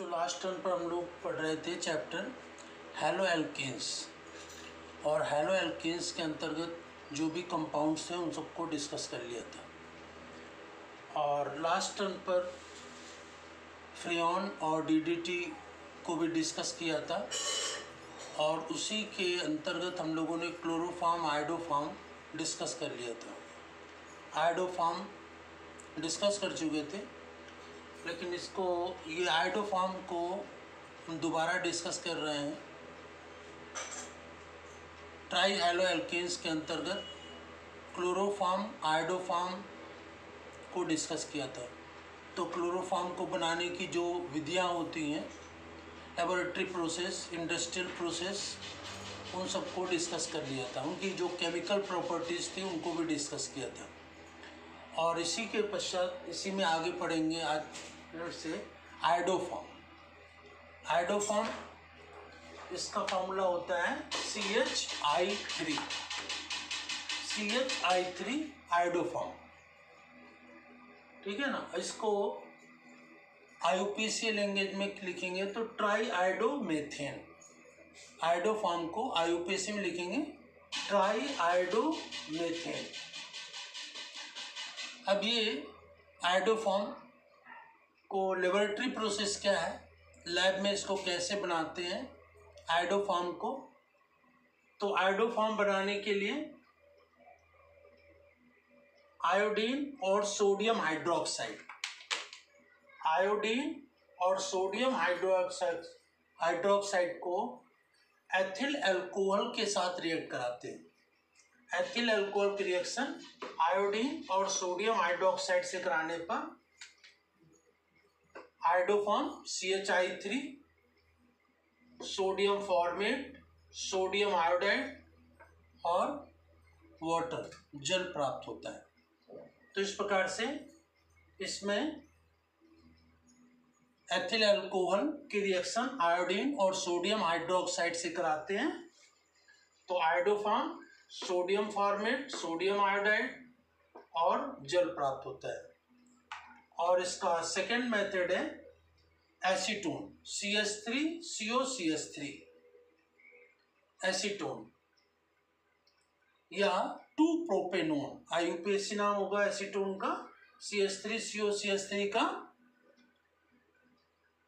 बच्चों last turn पर हम लोग पढ़ रहे थे चैप्टर हेलो एल्केन्स और हेलो एल्केन्स के अंतर्गत जो भी कंपाउंड्स थे उन सबको डिस्कस कर लिया था। और लास्ट टर्न पर फ्रियन और डीडीटी को भी डिस्कस किया था। और उसी के अंतर्गत हम लोगों ने क्लोरोफार्म आइडोफार्म डिस्कस कर लिया था। आइडोफार्म डिस्कस कर चुके थे। लेकिन इसको, ये आइडोफार्म को हम दोबारा डिस्कस कर रहे हैं। ट्राई हेलो एल्केन्स के अंतर्गत क्लोरोफार्म आइडोफार्म को डिस्कस किया था। तो क्लोरोफार्म को बनाने की जो विधियाँ होती हैं लेबोरेटरी प्रोसेस इंडस्ट्रियल प्रोसेस उन सबको डिस्कस कर लिया था। उनकी जो केमिकल प्रॉपर्टीज़ थी, उनको भी डिस्कस किया था। और इसी के पश्चात इसी में आगे पढ़ेंगे आज से आइडोफॉर्म आइडोफॉर्म इसका फॉर्मूला होता है C H I three C H I three iodoform ठीक है ना? इसको आई लैंग्वेज में लिखेंगे तो ट्राई आइडो मेथेन आइडोफॉर्म को आई में लिखेंगे ट्राई आइडोमेथेन अब ये आइडोफॉर्म को लेबोरेटरी प्रोसेस क्या है? लैब में इसको कैसे बनाते हैं? आइडोफॉर्म को। तो आइडोफॉर्म बनाने के लिए आयोडीन और सोडियम हाइड्रोक्साइड आयोडीन और सोडियम हाइड्रोक्साइड हाइड्रोक्साइड को एथिल अल्कोहल के साथ रिएक्ट कराते हैं। एथिल अल्कोहल की रिएक्शन आयोडीन और सोडियम हाइड्रोक्साइड से कराने पर iodoform C H I three sodium formate sodium iodide और वाटर जल प्राप्त होता है। तो इस प्रकार से इसमें एथिल अल्कोहल की रिएक्शन आयोडीन और सोडियम हाइड्रोक्साइड से कराते हैं। तो iodoform sodium formate, sodium iodide और जल प्राप्त होता है। और इसका सेकेंड मेथड है acetone C S three C O C S three acetone या टू प्रोपेनोन आईयूपीएससी नाम होगा एसीटोन का C S three C O C S three का।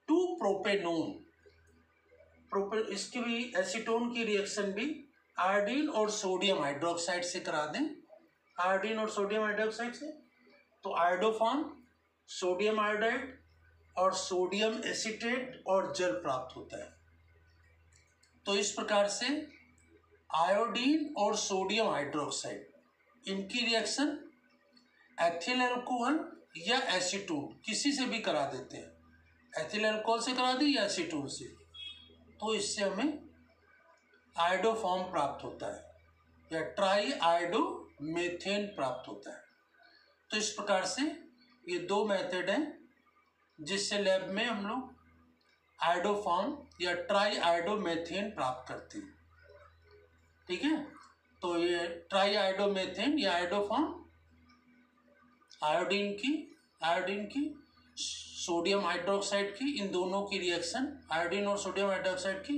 टू प्रोपेनोन प्रोपे इसकी भी एसीटोन की रिएक्शन भी आयोडीन और सोडियम हाइड्रोक्साइड से करा दें। आयोडीन और सोडियम हाइड्रोक्साइड से। तो आयोडोफॉर्म सोडियम आयोडाइड और सोडियम एसिटेट और जल प्राप्त होता है। तो इस प्रकार से आयोडीन और सोडियम हाइड्रोक्साइड इनकी रिएक्शन एथिल अल्कोहल या एसीटोन किसी से भी करा देते हैं। एथिल अल्कोहल से करा दी या एसीटोन से। तो इससे हमें आयोडोफॉर्म प्राप्त होता है, या ट्राई आयोडो मेथेन प्राप्त होता है। तो इस प्रकार से ये दो मेथड हैं, जिससे लैब में हम लोग आयोडोफॉर्म या ट्राई आयोडोमेथेन प्राप्त करते हैं। ठीक है? तो ये ट्राई आयोडोमेथेन या आयोडोफॉर्म, आयोडीन की आयोडीन की, सोडियम हाइड्रोक्साइड की, इन दोनों की रिएक्शन आयोडीन और सोडियम हाइड्रोक्साइड की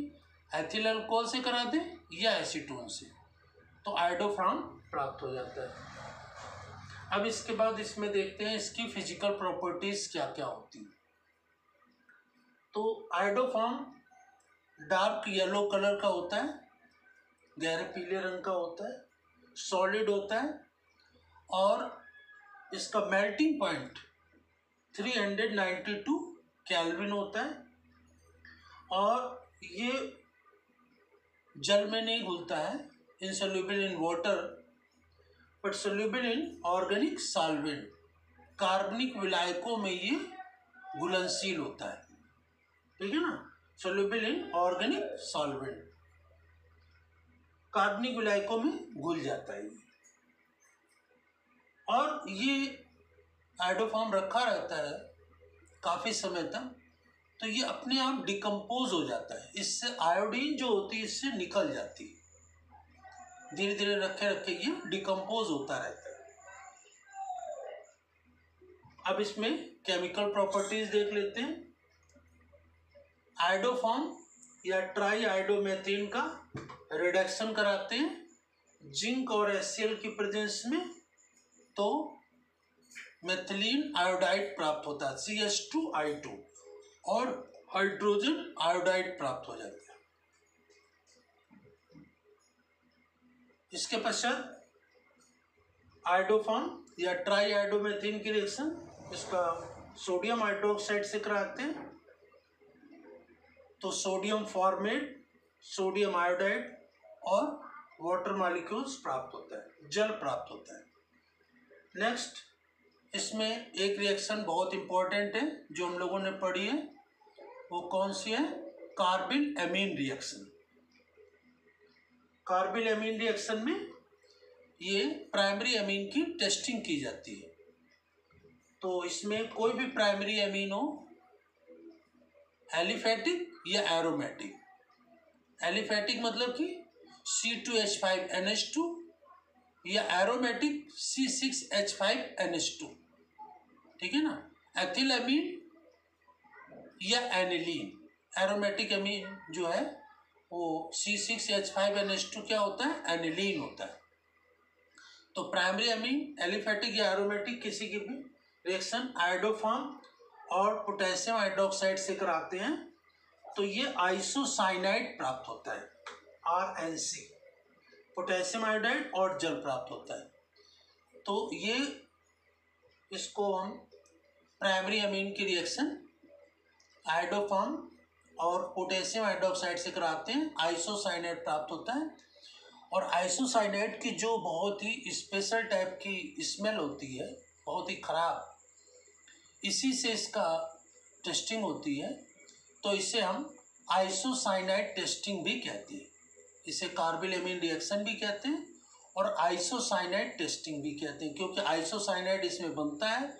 एथिल अल्कोहल से करा दें या एसीटोन से। तो आयोडोफॉर्म प्राप्त हो जाता है। अब इसके बाद इसमें देखते हैं इसकी फ़िज़िकल प्रॉपर्टीज़ क्या क्या होती हैं। तो आयोडोफॉर्म डार्क येलो कलर का होता है, गहरे पीले रंग का होता है सॉलिड होता है, और इसका मेल्टिंग पॉइंट 392 कैल्विन होता है। और ये जल में नहीं घुलता है, insoluble in water but soluble in organic solvent. कार्बनिक विलायकों में ये घुलनशील होता है। ठीक है ना? सोल्यूबल इन ऑर्गेनिक सॉल्वेंट कार्बनिक विलायकों में घुल जाता है और ये आइडोफॉर्म रखा रहता है काफ़ी समय तक। तो ये अपने आप डिकम्पोज हो जाता है। इससे आयोडीन जो होती है, इससे निकल जाती है। धीरे धीरे रखे रखे ये डिकम्पोज होता रहता है। अब इसमें केमिकल प्रॉपर्टीज़ देख लेते हैं। आइडोफॉर्म या ट्राई आइडोमेथिन का रिडक्शन कराते हैं। जिंक और एस की प्रेजेंस में तो मेथिलीन आयोडाइड प्राप्त होता है C S two I two और हाइड्रोजन आयोडाइड प्राप्त हो जाता है। इसके पश्चात आइडोफॉर्म या ट्राई आइडोमेथिन की रिएक्शन इसका सोडियम हाइड्रोक्साइड से कराते हैं। तो सोडियम फॉर्मेट सोडियम आयोडाइड और वाटर मालिक्यूल्स प्राप्त होता है, जल प्राप्त होता है। नेक्स्ट इसमें एक रिएक्शन बहुत इंपॉर्टेंट है, जो हम लोगों ने पढ़ी है। वो कौन सी है? Carbyl amine reaction. Carbyl amine reaction में ये प्राइमरी एमीन की टेस्टिंग की जाती है। तो इसमें कोई भी प्राइमरी अमीन हो, एलिफेटिक या एरोमेटिक। एलिफेटिक मतलब कि C two H five N H two या aromatic C six H five N H two ठीक है ना? एथिल अमीन या एनिलीन एरोमेटिक अमीन जो है, वो C six H five N H two क्या होता है? एनिलीन होता है। तो प्राइमरी अमीन एलिफेटिक या एरोमेटिक किसी की भी रिएक्शन आयोडोफॉर्म और पोटेशियम हाइड्रोक्साइड से कराते हैं। तो ये आइसोसाइनाइड प्राप्त होता है R N C potassium iodide और जल प्राप्त होता है। तो ये, इसको हम प्राइमरी अमीन की रिएक्शन आयोडोफॉर्म और पोटेशियम हाइड्रोक्साइड से कराते हैं आइसोसाइनाइड प्राप्त होता है। और आइसोसाइनेट की जो बहुत ही स्पेशल टाइप की स्मेल होती है, बहुत ही ख़राब, इसी से इसका टेस्टिंग होती है। तो इसे हम आइसोसाइनाइड टेस्टिंग भी कहते हैं। इसे कार्बिलेमिन रिएक्शन भी कहते हैं और आइसोसाइनाइड टेस्टिंग भी कहते हैं, क्योंकि आइसोसाइनाइड इसमें बनता है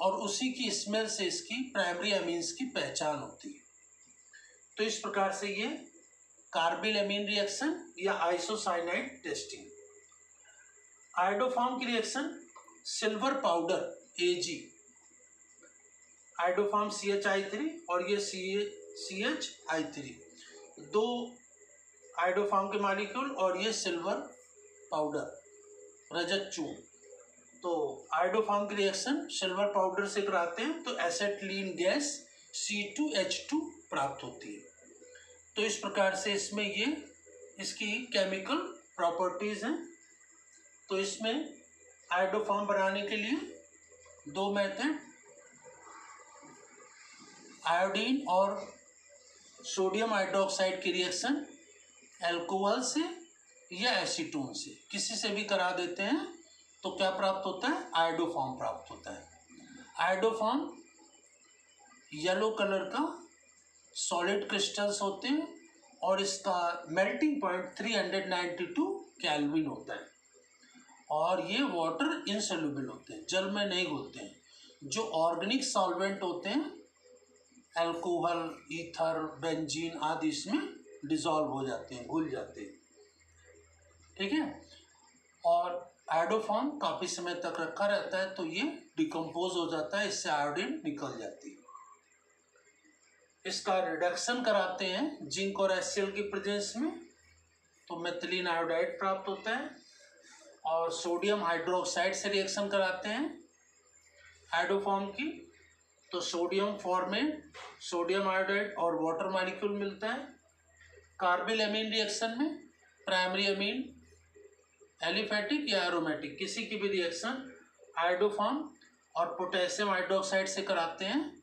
और उसी की स्मेल से इसकी प्राइमरी अमीन्स की पहचान होती है। तो इस प्रकार से ये कार्बिल एमीन रिएक्शन या आइसोसाइनाइड टेस्टिंग आइडोफॉर्म की reaction silver powder AG iodoform C H I three और ये C C H I three दो आइडोफॉर्म के मालिक्यूल और ये सिल्वर पाउडर रजत चून तो आइडोफॉर्म की रिएक्शन सिल्वर पाउडर से कराते हैं तो acetylene gas C two H two प्राप्त होती है। तो इस प्रकार से इसमें ये, इसकी केमिकल प्रॉपर्टीज़ हैं। तो इसमें आइडोफॉर्म बनाने के लिए दो मेथड आयोडीन और सोडियम हाइड्रोक्साइड की रिएक्शन एल्कोहल से या एसीटोन से। किसी से भी करा देते हैं तो क्या प्राप्त होता है? आयोडोफॉर्म प्राप्त होता है। आयोडोफॉर्म येलो कलर का सॉलिड क्रिस्टल्स होते हैं और इसका मेल्टिंग पॉइंट 392 कैलविन होता है। और ये वाटर इनसेल्युबल होते हैं, जल में नहीं घुलते हैं। जो ऑर्गेनिक सॉल्वेंट होते हैं अल्कोहल ईथर बेंजीन आदि इसमें डिजॉल्व हो जाते हैं, घुल जाते हैं। ठीक है? और आयोडोफॉर्म काफ़ी समय तक रखा रहता है तो ये डिकम्पोज हो जाता है, इससे आयोडीन निकल जाती है। इसका रिडक्शन कराते हैं जिंक और एस की प्रेजेंस में तो मेथिलीन आयोडाइड प्राप्त होता है, और सोडियम हाइड्रोक्साइड से रिएक्शन कराते हैं हाइड्रोफॉर्म की तो सोडियम फॉर्मेट सोडियम आयोडाइड और वाटर मालिक्यूल मिलता है। कार्बिल अमीन रिएक्शन में प्राइमरी अमीन एलिफेटिक या एरोमेटिक किसी की भी रिएक्शन हाइड्रोफॉर्म और पोटेशियम हाइड्रोक्साइड से कराते हैं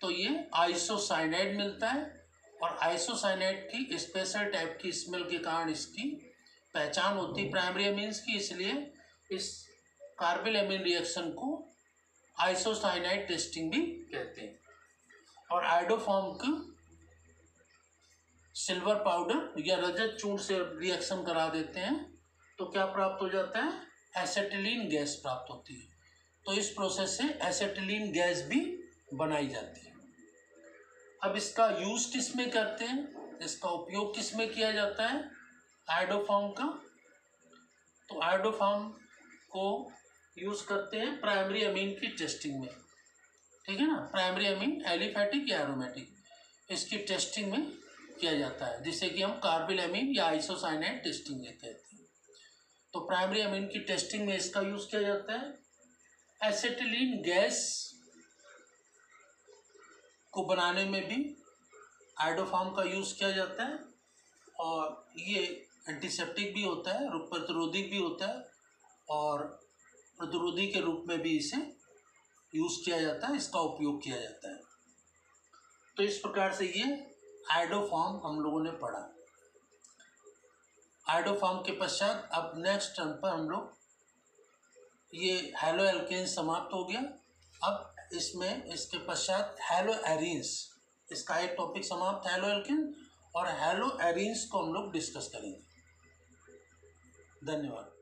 तो ये आइसोसाइनाइड मिलता है और आइसोसाइनाइड की स्पेशल टाइप की स्मेल के कारण इसकी पहचान होती प्राइमरी अमीन्स की, इसलिए इस कार्बिल अमीन रिएक्शन को आइसोसाइनाइड टेस्टिंग भी कहते हैं। और आइडोफॉर्म का सिल्वर पाउडर या रजत चूर्ण से रिएक्शन करा देते हैं। तो क्या प्राप्त हो जाता है? एसेटिलीन गैस प्राप्त होती है। तो इस प्रोसेस से एसेटिलीन गैस भी बनाई जाती है। अब इसका यूज़ किसमें करते हैं? इसका उपयोग किसमें किया जाता है? आइडोफॉर्म का। तो आइडोफॉर्म को यूज़ करते हैं प्राइमरी अमीन की टेस्टिंग में। ठीक है ना? प्राइमरी अमीन एलिफेटिक या एरोमेटिक इसकी टेस्टिंग में किया जाता है। जिसे कि हम कार्बिल अमीन या आइसोसाइनाइड टेस्टिंग कहते हैं। तो प्राइमरी अमीन की टेस्टिंग में इसका यूज़ किया जाता है। एसेटिलीन गैस को बनाने में भी आइडोफार्म का यूज़ किया जाता है और ये एंटीसेप्टिक भी होता है प्रतिरोधी भी होता है और प्रतिरोधी के रूप में भी इसे यूज़ किया जाता है, इसका उपयोग किया जाता है। तो इस प्रकार से ये आइडोफॉर्म हम लोगों ने पढ़ा। आइडोफॉर्म के पश्चात अब नेक्स्ट टर्म पर हम लोग ये हेलो एल्केन समाप्त हो गया। अब इसमें, इसके पश्चात हेलो एरिन्स इसका एक टॉपिक समाप्त हेलो एल्केन और हेलो एरिन्स को हम लोग डिस्कस करेंगे। धन्यवाद।